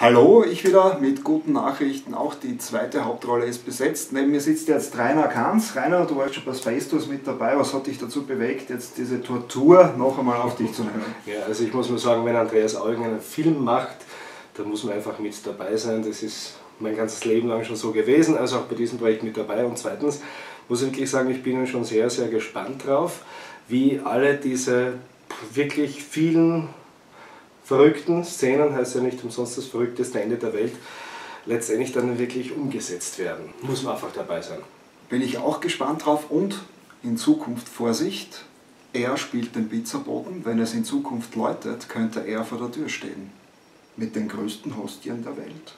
Hallo, ich wieder mit guten Nachrichten. Auch die zweite Hauptrolle ist besetzt. Neben mir sitzt jetzt Rainer Kanz. Rainer, du warst schon bei Space Tours mit dabei. Was hat dich dazu bewegt, jetzt diese Tortur noch einmal auf dich zu nehmen? Ja, also ich muss mal sagen, wenn Andreas Augen einen Film macht, dann muss man einfach mit dabei sein. Das ist mein ganzes Leben lang schon so gewesen, also auch bei diesem Projekt mit dabei. Und zweitens muss ich wirklich sagen, ich bin schon sehr, sehr gespannt drauf, wie alle diese wirklich vielen verrückten Szenen, heißt ja nicht umsonst das verrückteste Ende der Welt, letztendlich dann wirklich umgesetzt werden. Muss man einfach dabei sein. Bin ich auch gespannt drauf und in Zukunft Vorsicht, er spielt den Pizzaboden. Wenn es in Zukunft läutet, könnte er vor der Tür stehen. Mit den größten Hostien der Welt.